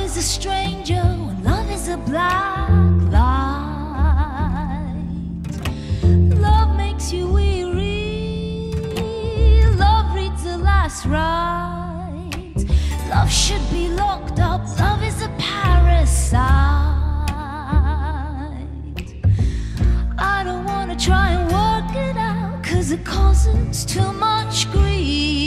Love is a stranger, love is a black light. Love makes you weary, love reads the last right. Love should be locked up, love is a parasite. I don't wanna try and work it out, cause it causes too much grief.